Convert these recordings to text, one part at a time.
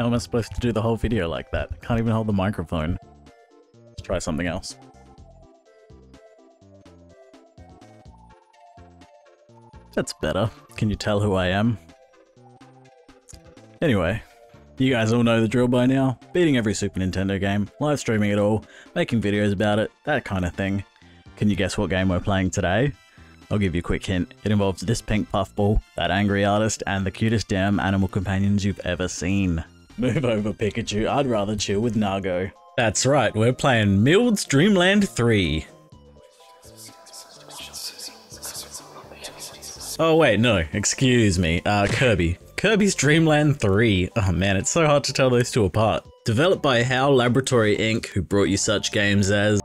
How am I supposed to do the whole video like that? Can't even hold the microphone. Let's try something else. That's better. Can you tell who I am? Anyway, you guys all know the drill by now. Beating every Super Nintendo game, live streaming it all, making videos about it, that kind of thing. Can you guess what game we're playing today? I'll give you a quick hint. It involves this pink puffball, that angry artist, and the cutest damn animal companions you've ever seen. Move over, Pikachu. I'd rather chill with Nago. That's right, we're playing Mild's Dreamland 3. Oh wait, no, excuse me, uh, Kirby. Kirby's Dreamland 3. Oh man, it's so hard to tell those two apart. Developed by HAL Laboratory Inc., who brought you such games as...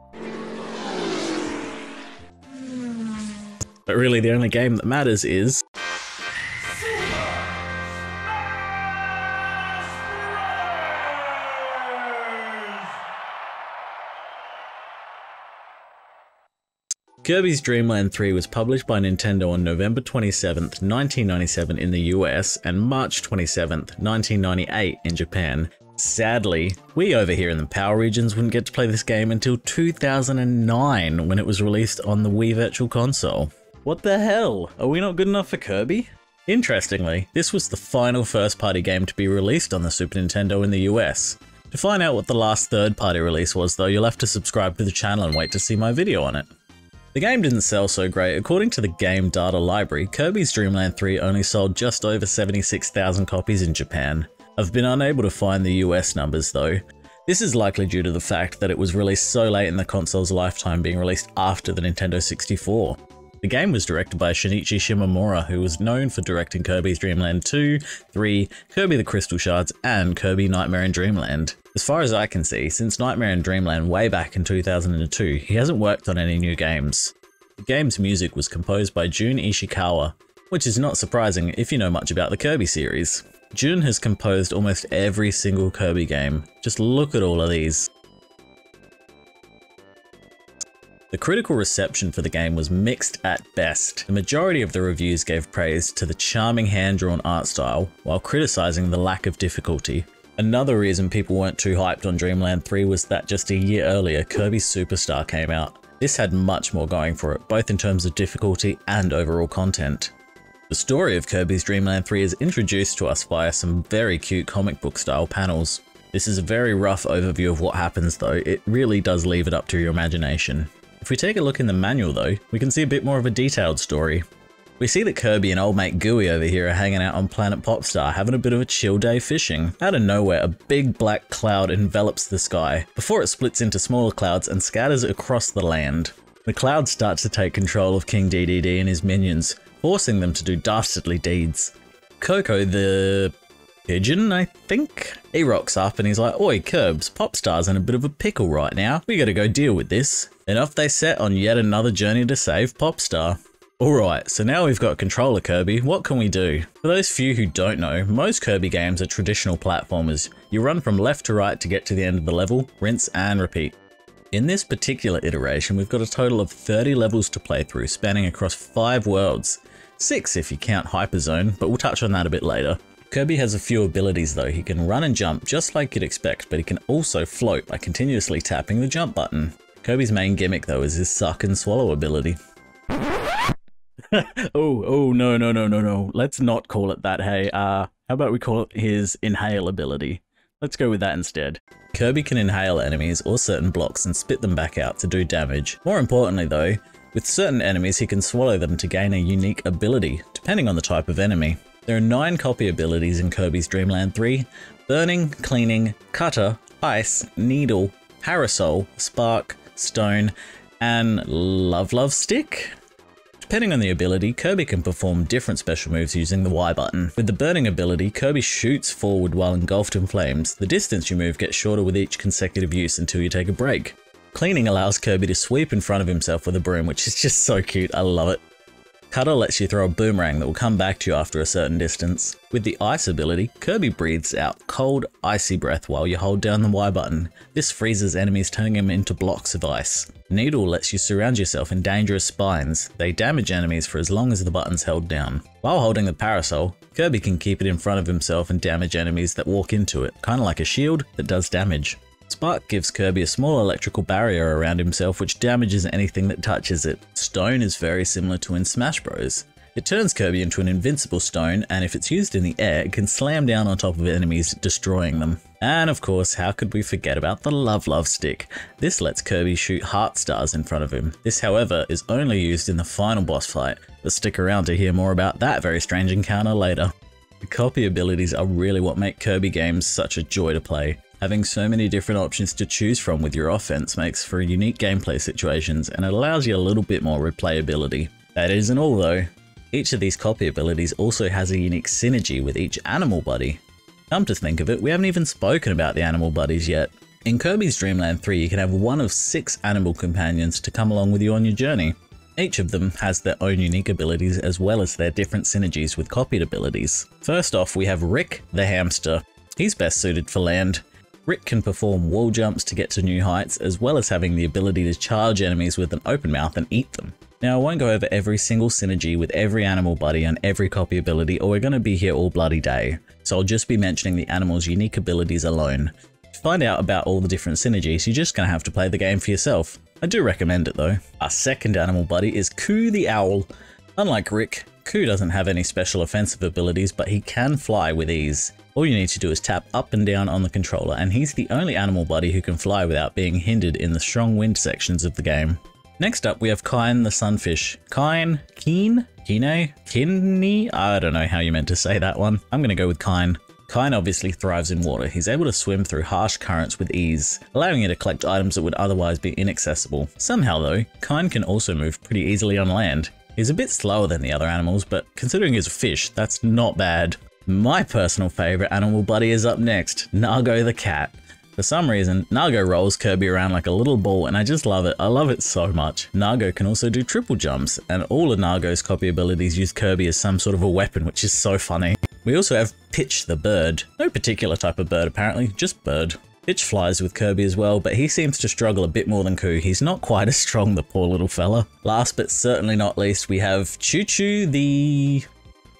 But really the only game that matters is... Kirby's Dream Land 3 was published by Nintendo on November 27, 1997 in the US and March 27, 1998 in Japan. Sadly, we over here in the PAL regions wouldn't get to play this game until 2009 when it was released on the Wii Virtual Console. What the hell? Are we not good enough for Kirby? Interestingly, this was the final first party game to be released on the Super Nintendo in the US. To find out what the last third party release was though, you'll have to subscribe to the channel and wait to see my video on it. The game didn't sell so great. According to the Game Data Library, Kirby's Dream Land 3 only sold just over 76,000 copies in Japan. I've been unable to find the US numbers though. This is likely due to the fact that it was released so late in the console's lifetime being released after the Nintendo 64. The game was directed by Shinichi Shimomura, who was known for directing Kirby's Dream Land 2, 3, Kirby the Crystal Shards, and Kirby Nightmare in Dreamland. As far as I can see, since Nightmare in Dreamland way back in 2002, he hasn't worked on any new games. The game's music was composed by Jun Ishikawa, which is not surprising if you know much about the Kirby series. Jun has composed almost every single Kirby game. Just look at all of these. The critical reception for the game was mixed at best. The majority of the reviews gave praise to the charming hand-drawn art style, while criticising the lack of difficulty. Another reason people weren't too hyped on Dreamland 3 was that just a year earlier, Kirby Superstar came out. This had much more going for it, both in terms of difficulty and overall content. The story of Kirby's Dreamland 3 is introduced to us via some very cute comic book style panels. This is a very rough overview of what happens though, it really does leave it up to your imagination. If we take a look in the manual though, we can see a bit more of a detailed story. We see that Kirby and old mate Gooey over here are hanging out on Planet Popstar, having a bit of a chill day fishing. Out of nowhere, a big black cloud envelops the sky, before it splits into smaller clouds and scatters across the land. The cloud starts to take control of King Dedede and his minions, forcing them to do dastardly deeds. Coco, the pigeon, I think? He rocks up and he's like, Oi, Curbs, Popstar's in a bit of a pickle right now. We gotta go deal with this. And off they set on yet another journey to save Popstar. Alright, so now we've got controller Kirby, what can we do? For those few who don't know, most Kirby games are traditional platformers. You run from left to right to get to the end of the level, rinse and repeat. In this particular iteration, we've got a total of 30 levels to play through, spanning across 5 worlds. 6 if you count Hyperzone, but we'll touch on that a bit later. Kirby has a few abilities though. He can run and jump just like you'd expect, but he can also float by continuously tapping the jump button. Kirby's main gimmick though is his suck and swallow ability. oh, oh, no, no, no, no, no. Let's not call it that, hey. Uh, how about we call it his inhale ability? Let's go with that instead. Kirby can inhale enemies or certain blocks and spit them back out to do damage. More importantly though, with certain enemies he can swallow them to gain a unique ability, depending on the type of enemy. There are 9 copy abilities in Kirby's Dreamland 3, Burning, Cleaning, Cutter, Ice, Needle, Parasol, Spark, Stone, and Love Love Stick? Depending on the ability, Kirby can perform different special moves using the Y button. With the burning ability, Kirby shoots forward while engulfed in flames. The distance you move gets shorter with each consecutive use until you take a break. Cleaning allows Kirby to sweep in front of himself with a broom, which is just so cute, I love it. Cutter lets you throw a boomerang that will come back to you after a certain distance. With the Ice ability, Kirby breathes out cold, icy breath while you hold down the Y button. This freezes enemies turning them into blocks of ice. Needle lets you surround yourself in dangerous spines. They damage enemies for as long as the button's held down. While holding the parasol, Kirby can keep it in front of himself and damage enemies that walk into it, kinda like a shield that does damage. Spark gives Kirby a small electrical barrier around himself which damages anything that touches it. Stone is very similar to in Smash Bros. It turns Kirby into an invincible stone, and if it's used in the air, it can slam down on top of enemies, destroying them. And of course, how could we forget about the Love Love Stick? This lets Kirby shoot heart stars in front of him. This, however, is only used in the final boss fight, but stick around to hear more about that very strange encounter later. The copy abilities are really what make Kirby games such a joy to play. Having so many different options to choose from with your offense makes for unique gameplay situations and it allows you a little bit more replayability. That isn't all though. Each of these copy abilities also has a unique synergy with each animal buddy. Come to think of it, we haven't even spoken about the animal buddies yet. In Kirby's Dream Land 3, you can have one of six animal companions to come along with you on your journey. Each of them has their own unique abilities as well as their different synergies with copied abilities. First off, we have Rick the hamster. He's best suited for land. Rick can perform wall jumps to get to new heights, as well as having the ability to charge enemies with an open mouth and eat them. Now I won't go over every single synergy with every animal buddy and every copy ability or we're going to be here all bloody day, so I'll just be mentioning the animal's unique abilities alone. To find out about all the different synergies, you're just going to have to play the game for yourself. I do recommend it though. Our second animal buddy is Coo the Owl. Unlike Rick, Coo doesn't have any special offensive abilities, but he can fly with ease. All you need to do is tap up and down on the controller, and he's the only animal buddy who can fly without being hindered in the strong wind sections of the game. Next up, we have Kine the Sunfish. Kine, Keen, Kine, Kinny? I don't know how you meant to say that one. I'm gonna go with Kine. Kine obviously thrives in water. He's able to swim through harsh currents with ease, allowing you to collect items that would otherwise be inaccessible. Somehow though, Kine can also move pretty easily on land. He's a bit slower than the other animals, but considering he's a fish, that's not bad. My personal favourite animal buddy is up next, Nago the cat. For some reason, Nago rolls Kirby around like a little ball and I just love it. I love it so much. Nago can also do triple jumps and all of Nago's copy abilities use Kirby as some sort of a weapon, which is so funny. We also have Pitch the bird. No particular type of bird apparently, just bird. Pitch flies with Kirby as well, but he seems to struggle a bit more than Coo. He's not quite as strong, the poor little fella. Last but certainly not least, we have Choo Choo the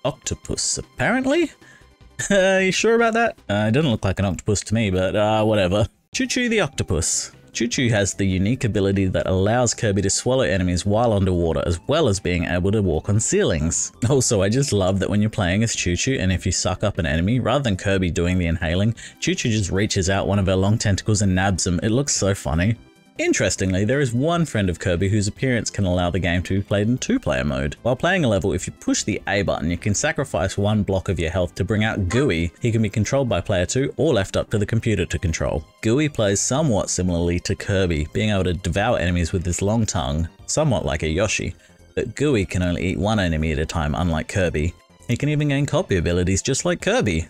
octopus, apparently? Are you sure about that? Uh, it doesn't look like an octopus to me, but uh, whatever. Choo Choo the octopus. Choo Choo has the unique ability that allows Kirby to swallow enemies while underwater, as well as being able to walk on ceilings. Also, I just love that when you're playing as Choo Choo and if you suck up an enemy, rather than Kirby doing the inhaling, Choo Choo just reaches out one of her long tentacles and nabs them. It looks so funny. Interestingly, there is one friend of Kirby whose appearance can allow the game to be played in two-player mode. While playing a level, if you push the A button, you can sacrifice one block of your health to bring out Gooey. He can be controlled by player 2 or left up to the computer to control. Gooey plays somewhat similarly to Kirby, being able to devour enemies with his long tongue, somewhat like a Yoshi, but Gooey can only eat one enemy at a time unlike Kirby. He can even gain copy abilities just like Kirby.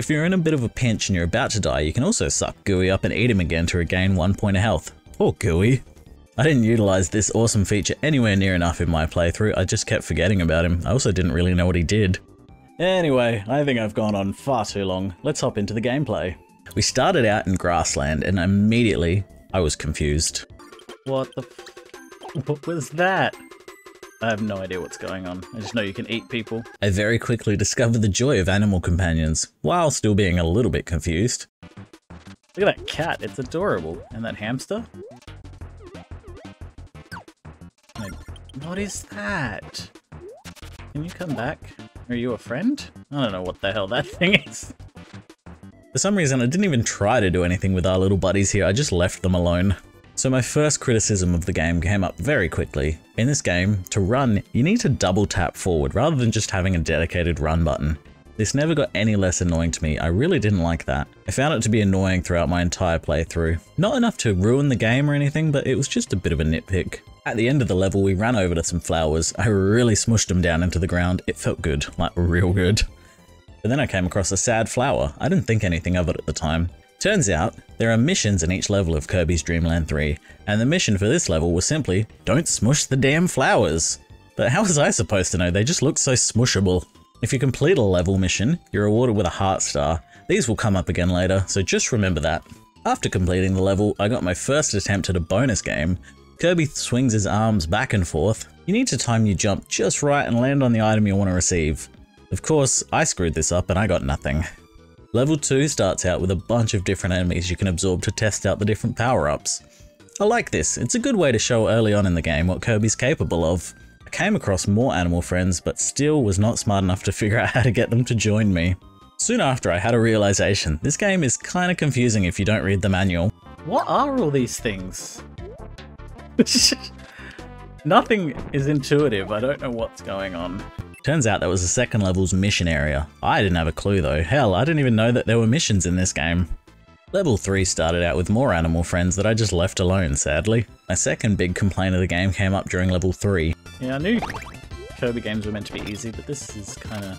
If you're in a bit of a pinch and you're about to die, you can also suck Gooey up and eat him again to regain one point of health. Poor Gooey. I didn't utilize this awesome feature anywhere near enough in my playthrough, I just kept forgetting about him. I also didn't really know what he did. Anyway, I think I've gone on far too long. Let's hop into the gameplay. We started out in grassland and immediately I was confused. What the f- What was that? I have no idea what's going on. I just know you can eat people. I very quickly discovered the joy of animal companions, while still being a little bit confused. Look at that cat, it's adorable. And that hamster? What is that? Can you come back? Are you a friend? I don't know what the hell that thing is. For some reason, I didn't even try to do anything with our little buddies here, I just left them alone. So my first criticism of the game came up very quickly. In this game, to run, you need to double tap forward rather than just having a dedicated run button. This never got any less annoying to me, I really didn't like that. I found it to be annoying throughout my entire playthrough. Not enough to ruin the game or anything, but it was just a bit of a nitpick. At the end of the level, we ran over to some flowers. I really smushed them down into the ground. It felt good, like real good. But then I came across a sad flower. I didn't think anything of it at the time. Turns out, there are missions in each level of Kirby's Dream Land 3, and the mission for this level was simply, don't smush the damn flowers. But how was I supposed to know? They just look so smushable. If you complete a level mission, you're awarded with a heart star. These will come up again later, so just remember that. After completing the level, I got my first attempt at a bonus game. Kirby swings his arms back and forth. You need to time your jump just right and land on the item you want to receive. Of course, I screwed this up and I got nothing. Level 2 starts out with a bunch of different enemies you can absorb to test out the different power-ups. I like this, it's a good way to show early on in the game what Kirby's capable of. I came across more animal friends, but still was not smart enough to figure out how to get them to join me. Soon after, I had a realization. This game is kinda confusing if you don't read the manual. What are all these things? Nothing is intuitive, I don't know what's going on. Turns out that was the second level's mission area. I didn't have a clue though. Hell, I didn't even know that there were missions in this game. Level 3 started out with more animal friends that I just left alone, sadly. My second big complaint of the game came up during level 3. Yeah, I knew Kirby games were meant to be easy, but this is kinda...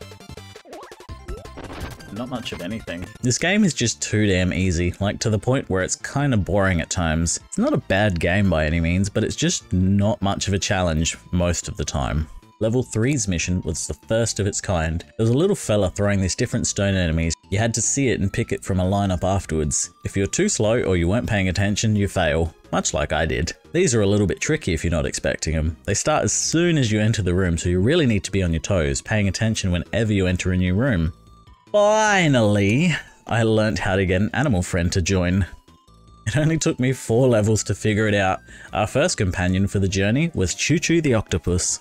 Not much of anything. This game is just too damn easy, like to the point where it's kinda boring at times. It's not a bad game by any means, but it's just not much of a challenge most of the time. Level 3's mission was the first of its kind. There was a little fella throwing these different stone enemies. You had to see it and pick it from a lineup afterwards. If you're too slow or you weren't paying attention, you fail, much like I did. These are a little bit tricky if you're not expecting them. They start as soon as you enter the room, so you really need to be on your toes, paying attention whenever you enter a new room. Finally, I learnt how to get an animal friend to join. It only took me four levels to figure it out. Our first companion for the journey was Choo Choo the Octopus.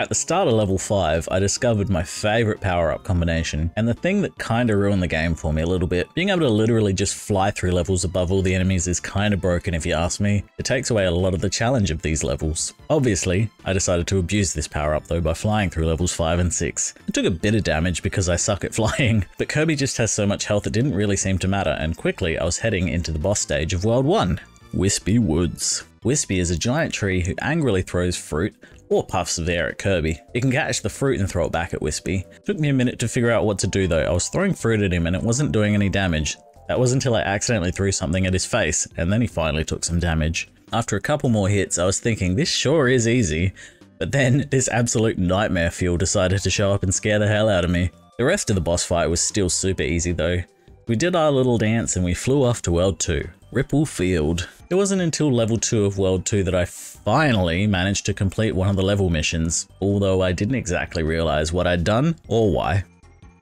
At the start of level 5, I discovered my favourite power-up combination, and the thing that kinda ruined the game for me a little bit. Being able to literally just fly through levels above all the enemies is kinda broken if you ask me. It takes away a lot of the challenge of these levels. Obviously, I decided to abuse this power-up though by flying through levels 5 and 6. It took a bit of damage because I suck at flying, but Kirby just has so much health it didn't really seem to matter, and quickly I was heading into the boss stage of World 1. Wispy Woods. Wispy is a giant tree who angrily throws fruit, or puffs of air at Kirby. You can catch the fruit and throw it back at Wispy. Took me a minute to figure out what to do though. I was throwing fruit at him and it wasn't doing any damage. That was until I accidentally threw something at his face, and then he finally took some damage. After a couple more hits, I was thinking, this sure is easy. But then, this absolute nightmare fuel decided to show up and scare the hell out of me. The rest of the boss fight was still super easy though. We did our little dance and we flew off to World 2, Ripple Field. It wasn't until level 2 of World 2 that I finally managed to complete one of the level missions, although I didn't exactly realize what I'd done or why.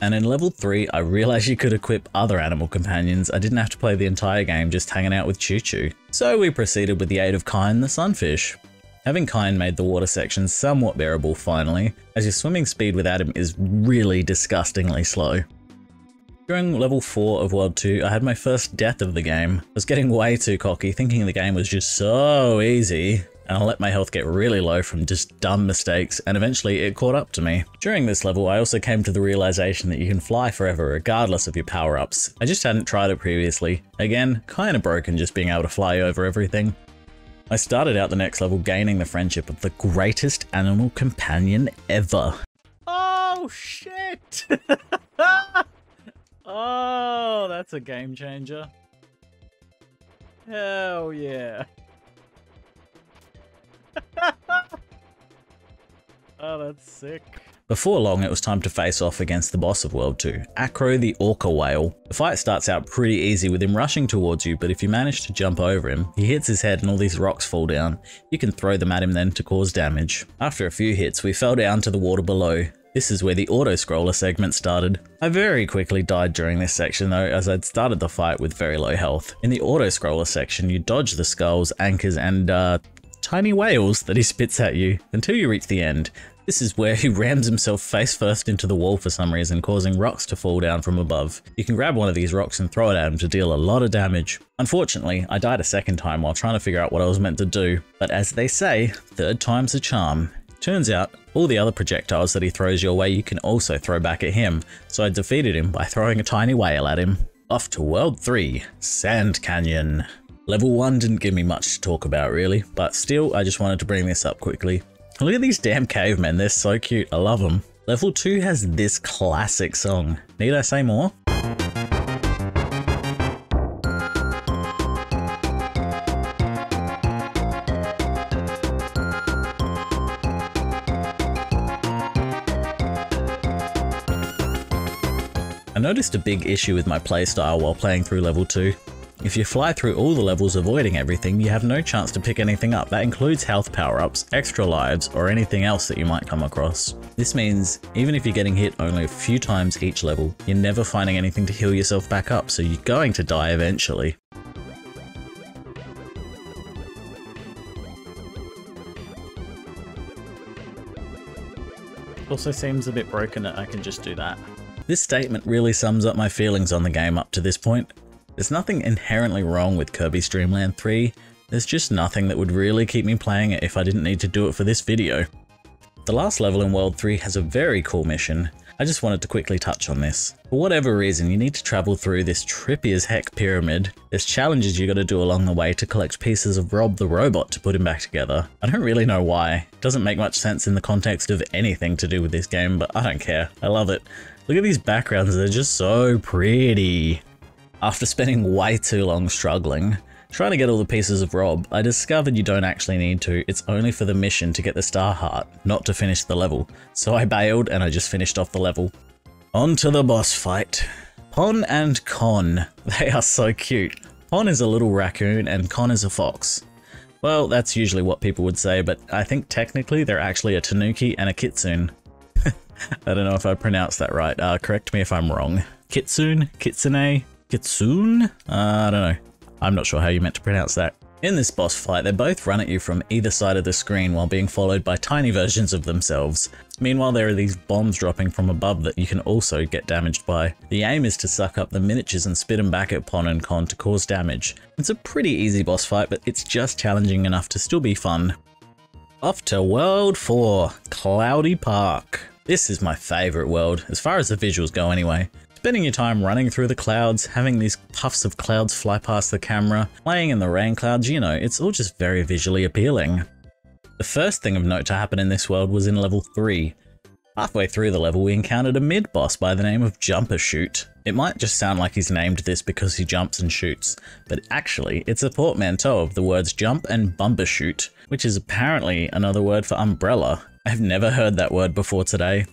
And in level 3, I realized you could equip other animal companions. I didn't have to play the entire game just hanging out with Choo Choo. So we proceeded with the aid of Kine the Sunfish. Having Kine made the water section somewhat bearable finally, as your swimming speed without him is really disgustingly slow. During level 4 of World 2, I had my first death of the game. I was getting way too cocky, thinking the game was just so easy, and I let my health get really low from just dumb mistakes, and eventually it caught up to me. During this level, I also came to the realization that you can fly forever regardless of your power-ups. I just hadn't tried it previously. Again, kinda broken just being able to fly over everything. I started out the next level gaining the friendship of the greatest animal companion ever. Oh shit! Oh, that's a game changer. Hell yeah. oh, that's sick. Before long, it was time to face off against the boss of World 2, Acro the Orca Whale. The fight starts out pretty easy with him rushing towards you, but if you manage to jump over him, he hits his head and all these rocks fall down. You can throw them at him then to cause damage. After a few hits, we fell down to the water below. This is where the auto-scroller segment started. I very quickly died during this section though, as I'd started the fight with very low health. In the auto-scroller section, you dodge the skulls, anchors, and uh, tiny whales that he spits at you until you reach the end. This is where he rams himself face first into the wall for some reason, causing rocks to fall down from above. You can grab one of these rocks and throw it at him to deal a lot of damage. Unfortunately, I died a second time while trying to figure out what I was meant to do, but as they say, third time's a charm. Turns out, all the other projectiles that he throws your way you can also throw back at him, so I defeated him by throwing a tiny whale at him. Off to World 3, Sand Canyon. Level 1 didn't give me much to talk about really, but still I just wanted to bring this up quickly. Look at these damn cavemen, they're so cute, I love them. Level 2 has this classic song. Need I say more? I noticed a big issue with my playstyle while playing through level 2. If you fly through all the levels avoiding everything, you have no chance to pick anything up. That includes health power-ups, extra lives, or anything else that you might come across. This means, even if you're getting hit only a few times each level, you're never finding anything to heal yourself back up, so you're going to die eventually. Also seems a bit broken that I can just do that. This statement really sums up my feelings on the game up to this point. There's nothing inherently wrong with Kirby's Dream Land 3, there's just nothing that would really keep me playing it if I didn't need to do it for this video. The last level in World 3 has a very cool mission, I just wanted to quickly touch on this. For whatever reason, you need to travel through this trippy as heck pyramid. There's challenges you gotta do along the way to collect pieces of Rob the robot to put him back together. I don't really know why. It doesn't make much sense in the context of anything to do with this game, but I don't care. I love it. Look at these backgrounds, they're just so pretty. After spending way too long struggling, Trying to get all the pieces of Rob, I discovered you don't actually need to, it's only for the mission to get the star heart, not to finish the level. So I bailed and I just finished off the level. On to the boss fight. Pon and Con. They are so cute. Pon is a little raccoon and Con is a fox. Well, that's usually what people would say, but I think technically they're actually a Tanuki and a Kitsune. I don't know if I pronounced that right, uh, correct me if I'm wrong. Kitsune? Kitsune? Kitsune? Uh, I don't know. I'm not sure how you meant to pronounce that. In this boss fight, they both run at you from either side of the screen while being followed by tiny versions of themselves. Meanwhile, there are these bombs dropping from above that you can also get damaged by. The aim is to suck up the miniatures and spit them back at Pon and Con to cause damage. It's a pretty easy boss fight, but it's just challenging enough to still be fun. Off to World 4, Cloudy Park. This is my favourite world, as far as the visuals go anyway. Spending your time running through the clouds, having these puffs of clouds fly past the camera, playing in the rain clouds, you know, it's all just very visually appealing. The first thing of note to happen in this world was in level 3. Halfway through the level we encountered a mid-boss by the name of Jumper Shoot. It might just sound like he's named this because he jumps and shoots, but actually it's a portmanteau of the words jump and bumper shoot, which is apparently another word for umbrella. I've never heard that word before today.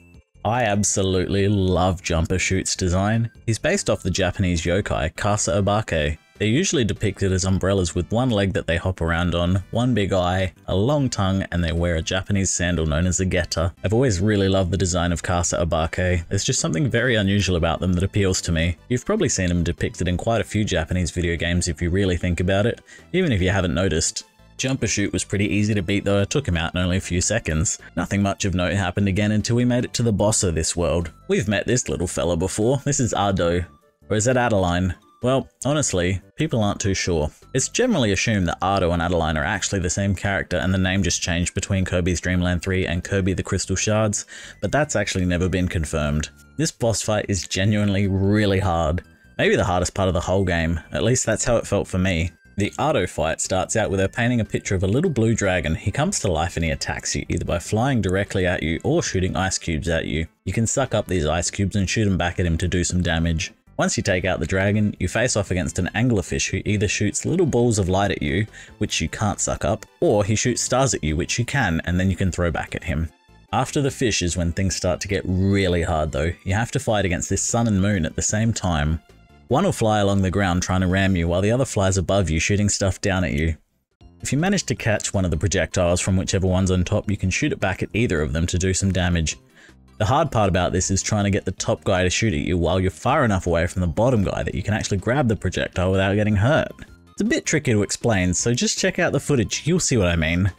I absolutely love Jumper Shoot's design. He's based off the Japanese yokai Kasa Obake. They're usually depicted as umbrellas with one leg that they hop around on, one big eye, a long tongue, and they wear a Japanese sandal known as a geta. I've always really loved the design of Kasa Obake. There's just something very unusual about them that appeals to me. You've probably seen them depicted in quite a few Japanese video games if you really think about it, even if you haven't noticed. Jumper Shoot was pretty easy to beat though I took him out in only a few seconds. Nothing much of note happened again until we made it to the boss of this world. We've met this little fella before, this is Ado. Or is that Adeleine? Well, honestly, people aren't too sure. It's generally assumed that Ado and Adeleine are actually the same character and the name just changed between Kirby's Dream Land 3 and Kirby the Crystal Shards, but that's actually never been confirmed. This boss fight is genuinely really hard. Maybe the hardest part of the whole game, at least that's how it felt for me. The Ado fight starts out with her painting a picture of a little blue dragon. He comes to life and he attacks you, either by flying directly at you or shooting ice cubes at you. You can suck up these ice cubes and shoot them back at him to do some damage. Once you take out the dragon, you face off against an anglerfish who either shoots little balls of light at you, which you can't suck up, or he shoots stars at you, which you can, and then you can throw back at him. After the fish is when things start to get really hard though. You have to fight against this sun and moon at the same time. One will fly along the ground trying to ram you while the other flies above you shooting stuff down at you. If you manage to catch one of the projectiles from whichever one's on top, you can shoot it back at either of them to do some damage. The hard part about this is trying to get the top guy to shoot at you while you're far enough away from the bottom guy that you can actually grab the projectile without getting hurt. It's a bit tricky to explain, so just check out the footage, you'll see what I mean.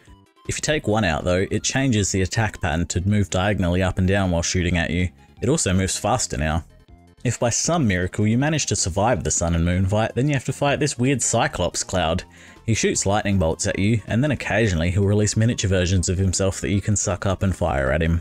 If you take one out though, it changes the attack pattern to move diagonally up and down while shooting at you. It also moves faster now. If by some miracle you manage to survive the sun and moon fight, then you have to fight this weird Cyclops cloud. He shoots lightning bolts at you, and then occasionally he'll release miniature versions of himself that you can suck up and fire at him.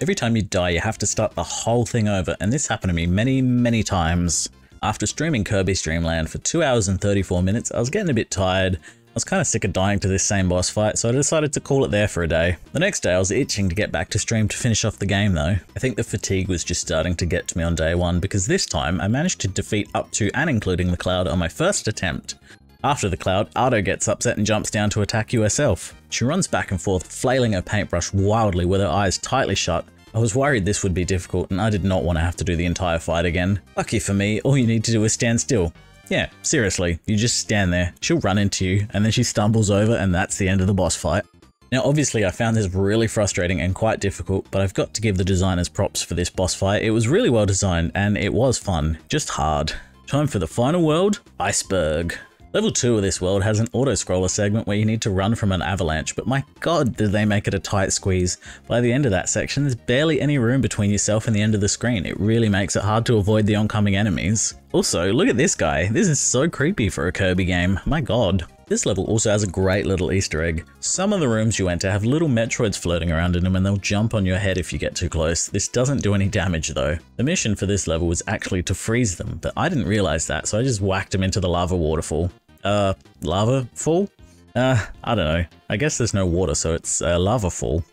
Every time you die, you have to start the whole thing over, and this happened to me many, many times. After streaming Kirby's Dream Land for 2 hours and 34 minutes, I was getting a bit tired, I was kind of sick of dying to this same boss fight, so I decided to call it there for a day. The next day I was itching to get back to stream to finish off the game though. I think the fatigue was just starting to get to me on day one because this time I managed to defeat up to and including the Cloud on my first attempt. After the Cloud, Ado gets upset and jumps down to attack you herself. She runs back and forth, flailing her paintbrush wildly with her eyes tightly shut. I was worried this would be difficult and I did not want to have to do the entire fight again. Lucky for me, all you need to do is stand still. Yeah, seriously, you just stand there, she'll run into you, and then she stumbles over and that's the end of the boss fight. Now obviously I found this really frustrating and quite difficult, but I've got to give the designers props for this boss fight. It was really well designed and it was fun, just hard. Time for the final world, Iceberg. Level 2 of this world has an auto-scroller segment where you need to run from an avalanche, but my god did they make it a tight squeeze. By the end of that section, there's barely any room between yourself and the end of the screen. It really makes it hard to avoid the oncoming enemies. Also, look at this guy. This is so creepy for a Kirby game. My god. This level also has a great little easter egg. Some of the rooms you enter have little Metroids floating around in them and they'll jump on your head if you get too close. This doesn't do any damage though. The mission for this level was actually to freeze them, but I didn't realize that so I just whacked them into the lava waterfall uh, lava fall? Uh, I don't know. I guess there's no water, so it's a lava fall.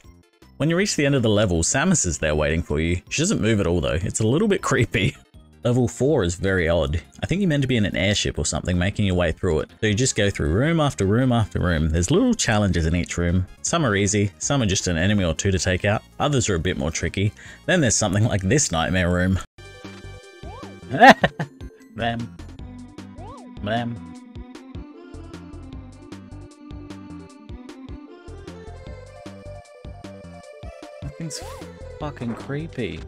When you reach the end of the level, Samus is there waiting for you. She doesn't move at all though. It's a little bit creepy. Level 4 is very odd. I think you're meant to be in an airship or something making your way through it. So you just go through room after room after room. There's little challenges in each room. Some are easy, some are just an enemy or two to take out, others are a bit more tricky. Then there's something like this nightmare room. Bam. Bam. Fucking creepy.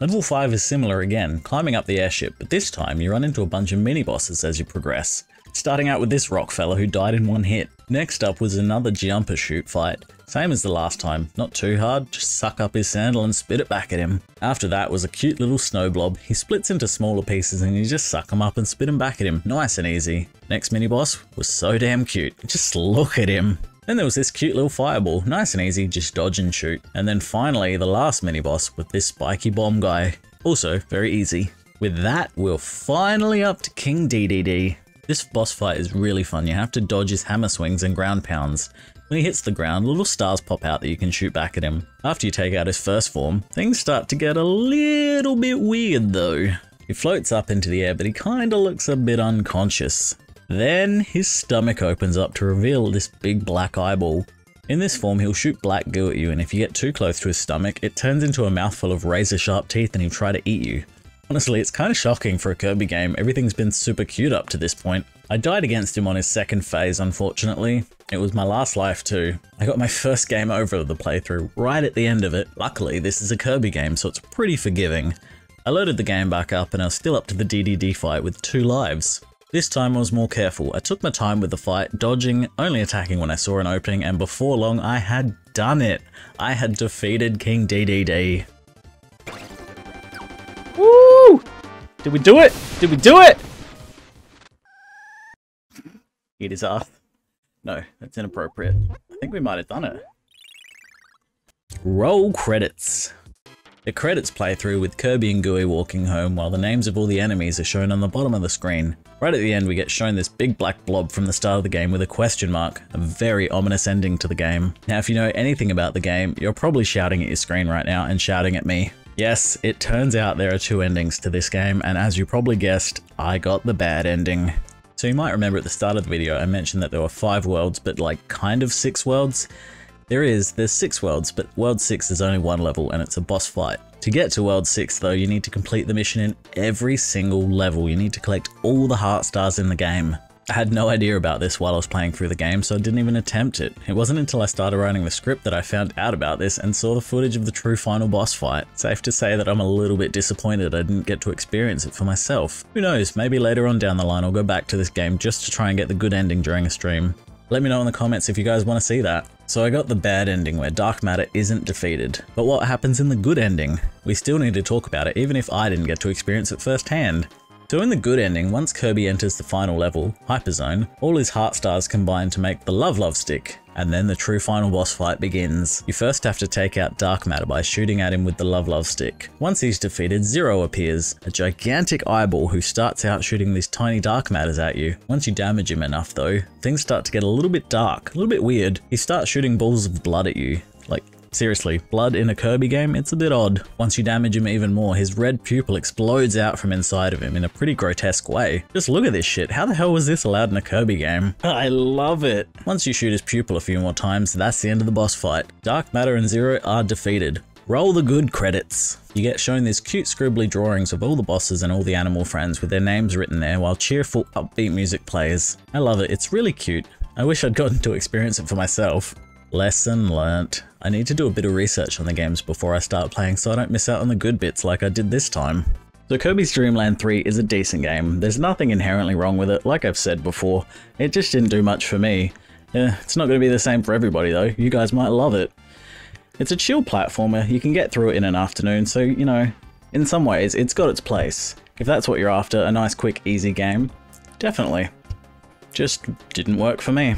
Level 5 is similar again, climbing up the airship, but this time you run into a bunch of mini-bosses as you progress. Starting out with this rock fella who died in one hit. Next up was another jumper shoot fight. Same as the last time, not too hard, just suck up his sandal and spit it back at him. After that was a cute little snow blob. He splits into smaller pieces and you just suck him up and spit him back at him. Nice and easy. Next mini boss was so damn cute. Just look at him. Then there was this cute little fireball, nice and easy, just dodge and shoot. And then finally, the last mini-boss with this spiky bomb guy. Also, very easy. With that, we're finally up to King Dedede. This boss fight is really fun, you have to dodge his hammer swings and ground pounds. When he hits the ground, little stars pop out that you can shoot back at him. After you take out his first form, things start to get a little bit weird though. He floats up into the air, but he kinda looks a bit unconscious. Then his stomach opens up to reveal this big black eyeball. In this form, he'll shoot black goo at you, and if you get too close to his stomach, it turns into a mouthful of razor sharp teeth and he'll try to eat you. Honestly, it's kind of shocking for a Kirby game, everything's been super cute up to this point. I died against him on his second phase, unfortunately. It was my last life too. I got my first game over of the playthrough right at the end of it. Luckily, this is a Kirby game, so it's pretty forgiving. I loaded the game back up and I was still up to the DDD fight with two lives. This time I was more careful. I took my time with the fight, dodging, only attacking when I saw an opening, and before long I had done it. I had defeated King Dedede. Woo! Did we do it? Did we do it? It is ass. No, that's inappropriate. I think we might have done it. Roll credits. The credits play through with Kirby and Gooey walking home while the names of all the enemies are shown on the bottom of the screen. Right at the end we get shown this big black blob from the start of the game with a question mark, a very ominous ending to the game. Now if you know anything about the game, you're probably shouting at your screen right now and shouting at me. Yes, it turns out there are two endings to this game and as you probably guessed, I got the bad ending. So you might remember at the start of the video I mentioned that there were five worlds but like kind of six worlds. There is, there's six worlds, but world six is only one level and it's a boss fight. To get to world six though, you need to complete the mission in every single level. You need to collect all the heart stars in the game. I had no idea about this while I was playing through the game, so I didn't even attempt it. It wasn't until I started writing the script that I found out about this and saw the footage of the true final boss fight. Safe to say that I'm a little bit disappointed I didn't get to experience it for myself. Who knows, maybe later on down the line I'll go back to this game just to try and get the good ending during a stream. Let me know in the comments if you guys want to see that. So I got the bad ending where Dark Matter isn't defeated. But what happens in the good ending? We still need to talk about it even if I didn't get to experience it firsthand. So in the good ending, once Kirby enters the final level, Hyperzone, all his heart stars combine to make the Love Love Stick, and then the true final boss fight begins. You first have to take out Dark Matter by shooting at him with the Love Love Stick. Once he's defeated, Zero appears, a gigantic eyeball who starts out shooting these tiny Dark Matters at you. Once you damage him enough though, things start to get a little bit dark, a little bit weird. He starts shooting balls of blood at you, Seriously, blood in a Kirby game? It's a bit odd. Once you damage him even more, his red pupil explodes out from inside of him in a pretty grotesque way. Just look at this shit. How the hell was this allowed in a Kirby game? I love it. Once you shoot his pupil a few more times, that's the end of the boss fight. Dark Matter and Zero are defeated. Roll the good credits. You get shown these cute scribbly drawings of all the bosses and all the animal friends with their names written there while cheerful upbeat music plays. I love it, it's really cute. I wish I'd gotten to experience it for myself. Lesson learnt. I need to do a bit of research on the games before I start playing so I don't miss out on the good bits like I did this time. So Kirby's Dream Land 3 is a decent game. There's nothing inherently wrong with it, like I've said before. It just didn't do much for me. Yeah, it's not going to be the same for everybody though. You guys might love it. It's a chill platformer, you can get through it in an afternoon, so, you know, in some ways, it's got its place. If that's what you're after, a nice, quick, easy game, definitely. Just didn't work for me.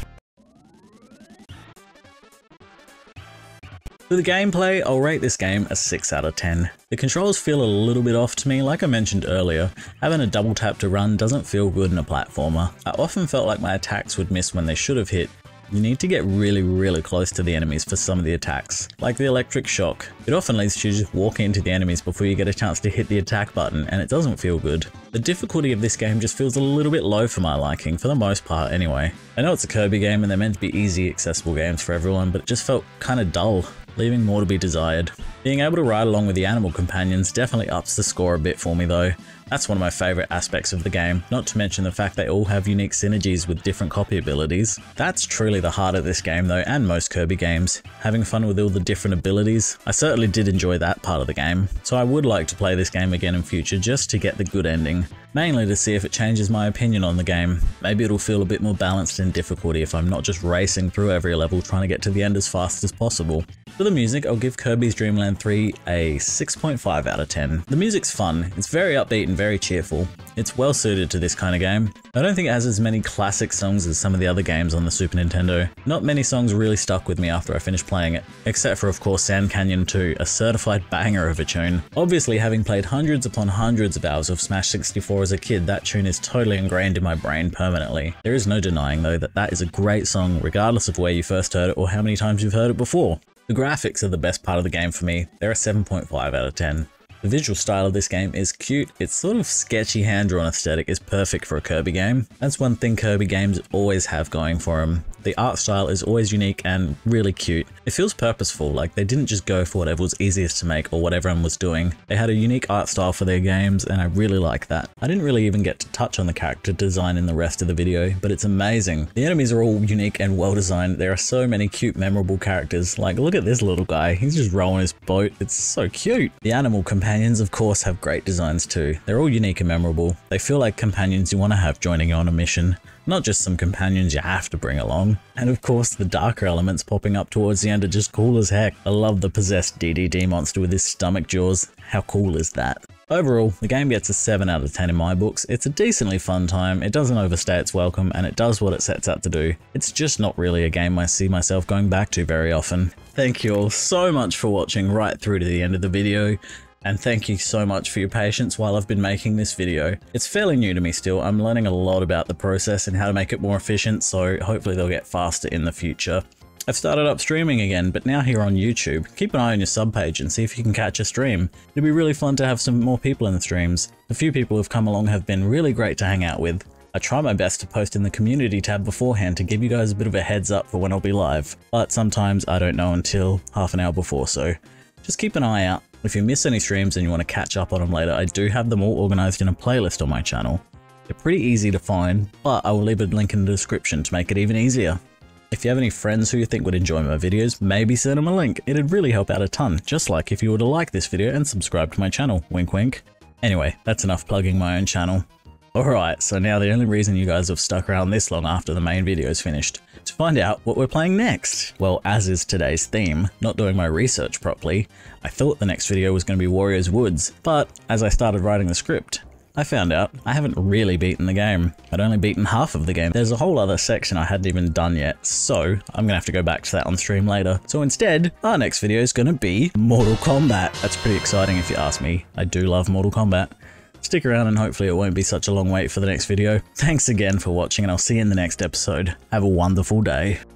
For the gameplay, I'll rate this game a 6 out of 10. The controls feel a little bit off to me, like I mentioned earlier. Having a double tap to run doesn't feel good in a platformer. I often felt like my attacks would miss when they should have hit, you need to get really, really close to the enemies for some of the attacks, like the electric shock. It often leads to just walk into the enemies before you get a chance to hit the attack button, and it doesn't feel good. The difficulty of this game just feels a little bit low for my liking, for the most part anyway. I know it's a Kirby game and they're meant to be easy, accessible games for everyone, but it just felt kinda dull leaving more to be desired. Being able to ride along with the animal companions definitely ups the score a bit for me though. That's one of my favourite aspects of the game, not to mention the fact they all have unique synergies with different copy abilities. That's truly the heart of this game though, and most Kirby games. Having fun with all the different abilities. I certainly did enjoy that part of the game, so I would like to play this game again in future just to get the good ending. Mainly to see if it changes my opinion on the game. Maybe it'll feel a bit more balanced in difficulty if I'm not just racing through every level trying to get to the end as fast as possible. For the music, I'll give Kirby's Dream Land 3 a 6.5 out of 10. The music's fun, it's very upbeat and very cheerful. It's well suited to this kind of game. I don't think it has as many classic songs as some of the other games on the Super Nintendo. Not many songs really stuck with me after I finished playing it, except for of course Sand Canyon 2, a certified banger of a tune. Obviously having played hundreds upon hundreds of hours of Smash 64 as a kid, that tune is totally ingrained in my brain permanently. There is no denying though that that is a great song regardless of where you first heard it or how many times you've heard it before. The graphics are the best part of the game for me. They're a 7.5 out of 10. The visual style of this game is cute, its sort of sketchy hand-drawn aesthetic is perfect for a Kirby game. That's one thing Kirby games always have going for them. The art style is always unique and really cute. It feels purposeful, like they didn't just go for whatever was easiest to make or what everyone was doing. They had a unique art style for their games and I really like that. I didn't really even get to touch on the character design in the rest of the video, but it's amazing. The enemies are all unique and well designed. There are so many cute memorable characters. Like look at this little guy, he's just rowing his boat. It's so cute. The animal companions of course have great designs too. They're all unique and memorable. They feel like companions you want to have joining you on a mission not just some companions you have to bring along. And of course, the darker elements popping up towards the end are just cool as heck. I love the possessed DDD monster with his stomach jaws. How cool is that? Overall, the game gets a 7 out of 10 in my books. It's a decently fun time, it doesn't overstay its welcome, and it does what it sets out to do. It's just not really a game I see myself going back to very often. Thank you all so much for watching right through to the end of the video and thank you so much for your patience while I've been making this video. It's fairly new to me still, I'm learning a lot about the process and how to make it more efficient, so hopefully they'll get faster in the future. I've started up streaming again, but now here on YouTube. Keep an eye on your sub page and see if you can catch a stream. It'd be really fun to have some more people in the streams. The few people who've come along have been really great to hang out with. I try my best to post in the community tab beforehand to give you guys a bit of a heads up for when I'll be live, but sometimes I don't know until half an hour before, so just keep an eye out. If you miss any streams and you want to catch up on them later, I do have them all organized in a playlist on my channel. They're pretty easy to find, but I will leave a link in the description to make it even easier. If you have any friends who you think would enjoy my videos, maybe send them a link. It'd really help out a ton, just like if you were to like this video and subscribe to my channel, wink wink. Anyway, that's enough plugging my own channel. Alright, so now the only reason you guys have stuck around this long after the main video is finished, to find out what we're playing next. Well, as is today's theme, not doing my research properly, I thought the next video was going to be Wario's Woods, but as I started writing the script, I found out I haven't really beaten the game. I'd only beaten half of the game. There's a whole other section I hadn't even done yet, so I'm gonna have to go back to that on stream later. So instead, our next video is gonna be Mortal Kombat. That's pretty exciting if you ask me. I do love Mortal Kombat. Stick around and hopefully it won't be such a long wait for the next video. Thanks again for watching and I'll see you in the next episode. Have a wonderful day.